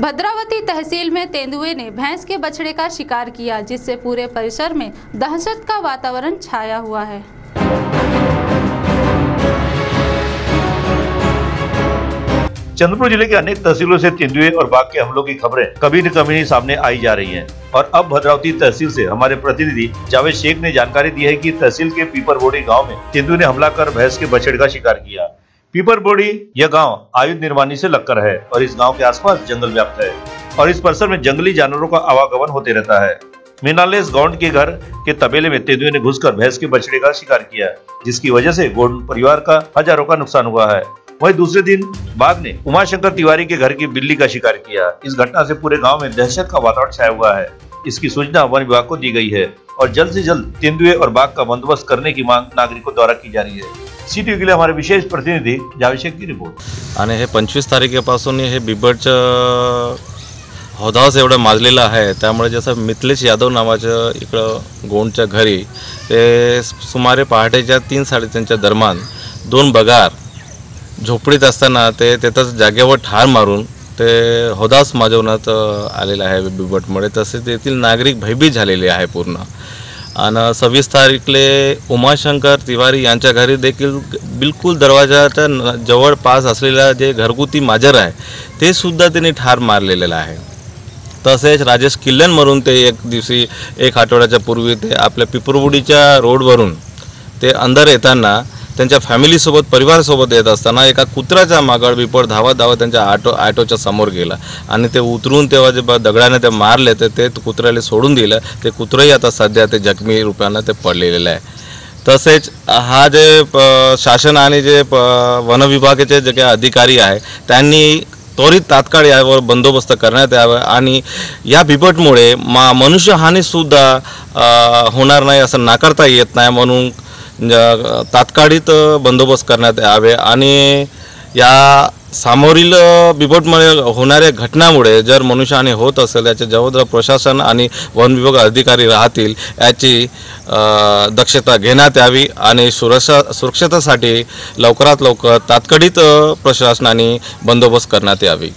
भद्रावती तहसील में तेंदुए ने भैंस के बछड़े का शिकार किया, जिससे पूरे परिसर में दहशत का वातावरण छाया हुआ है। चंद्रपुर ज़िले के अनेक तहसीलों से तेंदुए और बाघ के हमलों की खबरें कभी न कभी सामने आई जा रही हैं। और अब भद्रावती तहसील से हमारे प्रतिनिधि जावेद शेख ने जानकारी दी है कि तहसील के पीपर बोड़ी गाँव में तेंदुए ने हमला कर भैंस के बछड़े का शिकार किया। पीपर बोड़ी यह गाँव आयुध निर्माणी से लगकर है और इस गाँव के आसपास जंगल व्याप्त है और इस परिसर में जंगली जानवरों का आवागमन होते रहता है। मीनालेस गौंड के घर के तबेले में तेंदुए ने घुसकर भैंस के बछड़े का शिकार किया, जिसकी वजह से गौंड परिवार का हज़ारों का नुकसान हुआ है। वहीं दूसरे दिन बाघ ने उमाशंकर तिवारी के घर की बिल्ली का शिकार किया। इस घटना से पूरे गाँव में दहशत का वातावरण छाया हुआ है। इसकी सूचना वन विभाग को दी गई है और जल्द से जल्द तेंदुए और बाघ का बंदोबस्त करने की मांग नागरिकों द्वारा की जा रही है। सीटीव्ही के लिए हमारे विशेष प्रतिनिधी जावेशेक की रिपोर्ट। आणि हे पंचवीस तारखेपासून हे बिबटचं हौदास एवढं माजलेलं आहे. त्यामुळे जसं मिथलेश यादव नावाचं इकडं गोंडच्या घरी ते सुमारे पहाटेच्या तीन साडेतीनच्या दरम्यान दोन बगार झोपडीत असताना ते तिथंच जागेवर ठार मारून ते हौदास माजवण्यात आलेलं आहे बिबटमुळे. तसेच तेथील नागरिक भयभीत झालेले आहे पूर्ण. आणि सव्वीस तारीखले उमाशंकर तिवारी यांच्या घरी देखील बिलकुल दरवाजाच्या जवळपास असलेला जे घरगुती माजर आहे ते सुद्धा त्यांनी ठार मारलेलं आहे. तसेच राजेश किल्ल्यांवरून ते एक दिवशी एक आठवड्याच्या पूर्वी ते आपल्या पिपरबुडीच्या रोडवरून ते अंदर येताना त्यांच्या फॅमिलीसोबत परिवारासोबत येत असताना एका कुत्र्याच्या मागळ बिपड धावत धावत त्यांच्या ऑटो ऑटोच्या समोर गेला. आणि ते उतरून तेव्हा जे ब- दगडाने ते मारले तर ते कुत्र्याला सोडून दिलं. ते कुत्रंही आता सध्या ते जखमी रूपानं ते पडलेलं आहे. तसेच हा जे प- शासन आणि जे प- वनविभागाचे जे काही अधिकारी आहे त्यांनी त्वरित तात्काळ यावर बंदोबस्त करण्यात यावा. आणि या बिबटमुळे मा मनुष्यहानीसुद्धा होणार नाही असं नाकारता येत नाही. म्हणून म्हणजे, तात्काळित बंदोबस्त करण्यात यावे आणि या सामोरील बिबटमुळे होणाऱ्या घटनामुळे जर मनुष्याने होत असेल याचे जबाबदार प्रशासन आणि वन विभाग अधिकारी राहतील याची दक्षता घेण्यात यावी आणि सुरक्षा सुरक्षतेसाठी लवकरात लवकर तात्काळित प्रशासनाने बंदोबस्त करण्यात यावी.